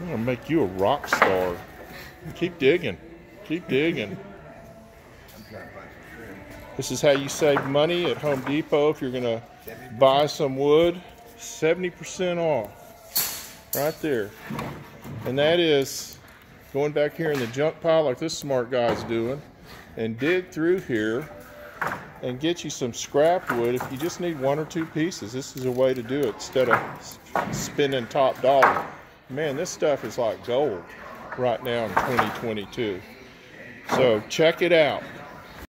I'm gonna make you a rock star. Keep digging. Keep digging. This is how you save money at Home Depot if you're gonna buy some wood. 70% off. Right there. And that is going back here in the junk pile like this smart guy's doing and dig through here and get you some scrap wood if you just need one or two pieces. This is a way to do it instead of spending top dollar. Man, this stuff is like gold right now in 2022. So check it out.